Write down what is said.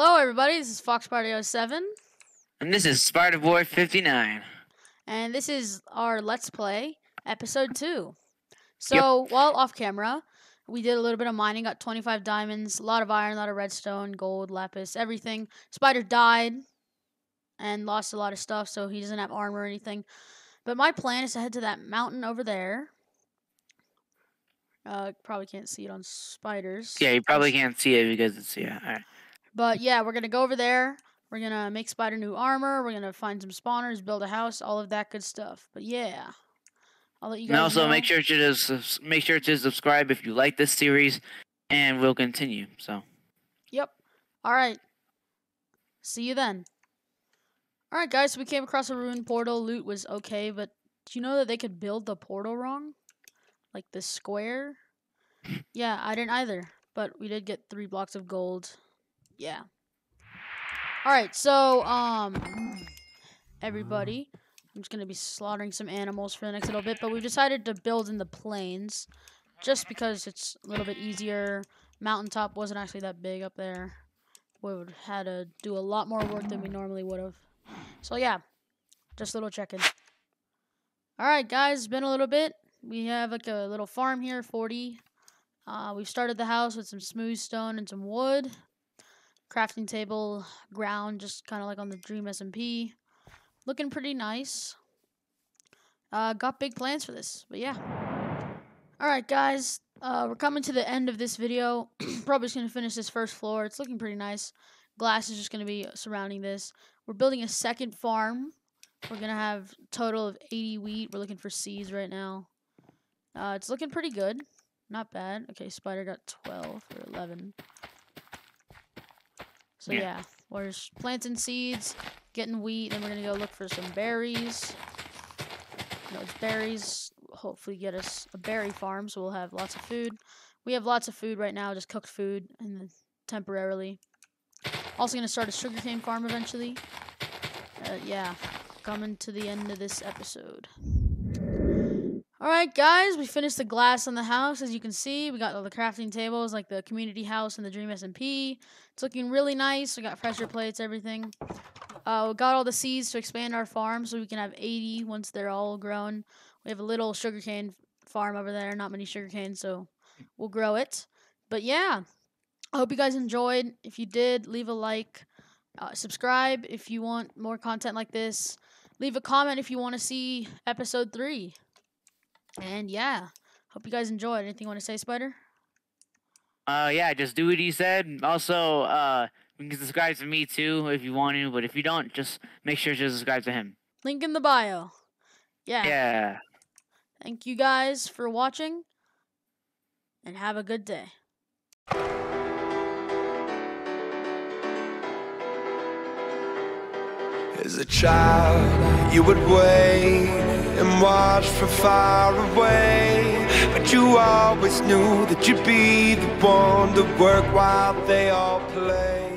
Hello, everybody. This is Foxx Party 07, And this is Spider Boy 59. and this is our Let's Play episode two. So, while off camera, we did a little bit of mining, got 25 diamonds, a lot of iron, a lot of redstone, gold, lapis, everything. Spider died and lost a lot of stuff, so he doesn't have armor or anything. But my plan is to head to that mountain over there. Uh, probably can't see it on spiders. Yeah, you probably can't see it because it's, yeah. All right. But yeah, we're gonna go over there. We're gonna make Spider new armor. We're gonna find some spawners, build a house, all of that good stuff. But yeah, I'll let you guys. And also know. make sure to subs- make sure to subscribe if you like this series, and we'll continue. So Yep. All right. See you then. All right, guys. So we came across a ruined portal. Loot was okay, but do you know that they could build the portal wrong? Like the square. Yeah, I didn't either. But we did get three blocks of gold. Yeah. All right. So um, everybody. I'm just gonna be slaughtering some animals for the next little bit, but we decided to build in the plains, just because it's a little bit easier. Mountaintop wasn't actually that big up there. We would had to do a lot more work than we normally would have. So yeah, just a little check-in. All right, guys, it's been a little bit. We have like a little farm here, 40. Uh, we've started the house with some smooth stone and some wood. Crafting table, ground, just kind of like on the Dream SMP. Looking pretty nice. Uh, got big plans for this, but yeah. All right, guys, uh, we're coming to the end of this video. Probably just gonna finish this first floor. It's looking pretty nice. Glass is just gonna be surrounding this. We're building a second farm. We're gonna have a total of 80 wheat. We're looking for seeds right now. Uh, it's looking pretty good. Not bad. Okay, spider got 12 or 11. So Yeah. yeah, we're just planting seeds, getting wheat, and we're gonna go look for some berries. Those berries hopefully get us a berry farm, so we'll have lots of food. We have lots of food right now, just cooked food, and then temporarily. Also gonna start a sugarcane farm eventually. Uh, yeah, coming to the end of this episode. Alright guys, we finished the glass on the house. As you can see, we got all the crafting tables, like the community house and the Dream SMP. It's looking really nice. We got pressure plates, everything. Uh, we got all the seeds to expand our farm so we can have 80 once they're all grown. We have a little sugarcane farm over there, not many sugarcane, so we'll grow it. But yeah, I hope you guys enjoyed. If you did, leave a like, uh, subscribe if you want more content like this. Leave a comment if you want to see episode three. And yeah, hope you guys enjoyed. Anything you want to say, Spider? uh, yeah, just do what he said. Also, uh, you can subscribe to me too if you want to, but if you don't, just make sure to subscribe to him. Link in the bio. Yeah. Yeah. Thank you guys for watching, and have a good day. As a child, you would wait and watch from far away. But you always knew that you'd be the one to work while they all play.